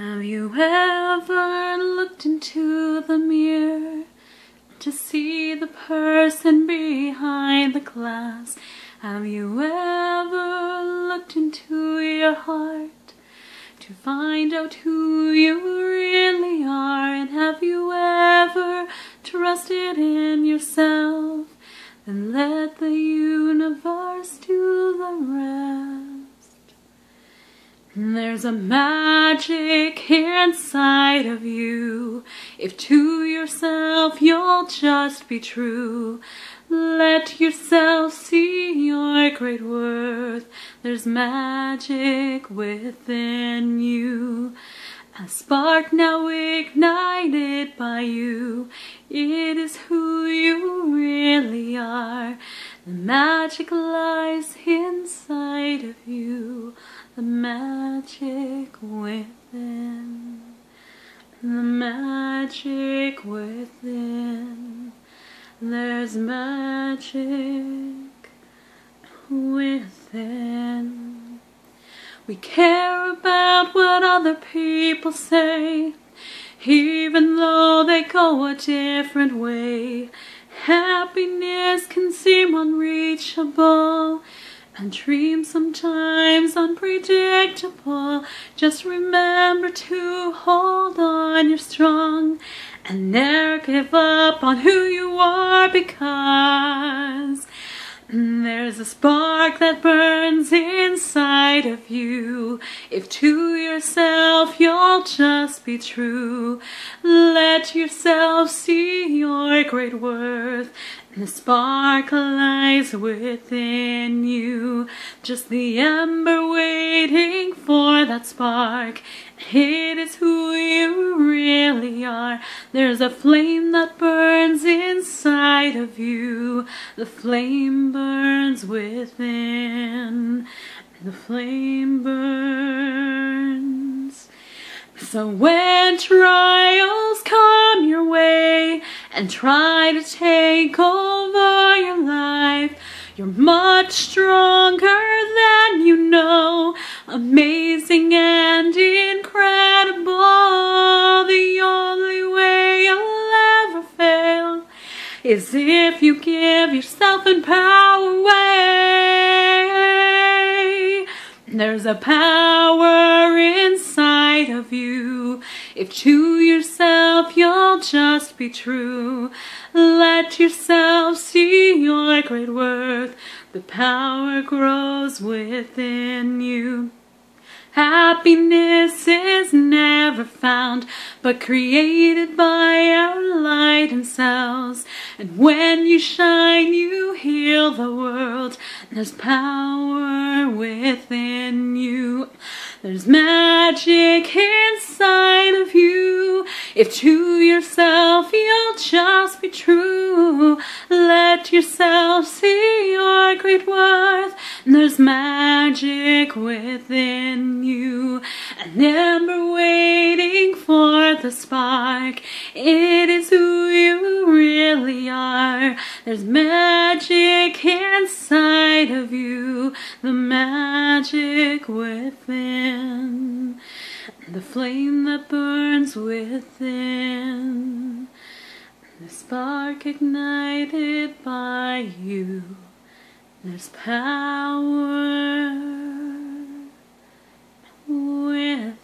Have you ever looked into the mirror to see the person behind the glass? Have you ever looked into your heart to find out who you really are? And have you ever trusted in yourself? Then let the universe do the rest. There's a magic here inside of you. If to yourself you'll just be true, let yourself see your great worth. There's magic within you. A spark now ignited by you. It is who you really are. The magic lies inside of you the magic within, the magic within. There's magic within. We care about what other people say, even though they go a different way. Happiness can seem unreachable and dreams sometimes unpredictable. Just remember to hold on, you're strong, and never give up on who you are because there's a spark that burns inside of you. If to yourself you'll just be true, let yourself see your great worth. And the spark lies within you. Just the ember waiting for that spark. It is who you really are. There's a flame that burns inside of you. The flame burns within. The flame burns. So when trials come your way and try to take over your life, you're much stronger than you know. Amazing and incredible. The only way you'll ever fail is if you give yourself and power away. There's a power of you. If to yourself you'll just be true, let yourself see your great worth. The power grows within you. Happiness is never found, but created by our light and cells. And when you shine, you heal the world. There's power within you. There's magic If to yourself you'll just be true, let yourself see your great worth. There's magic within you, an ember waiting for the spark. It is who you really are. There's magic inside of you, the magic within, the flame that burns within, the spark ignited by you. There's power With.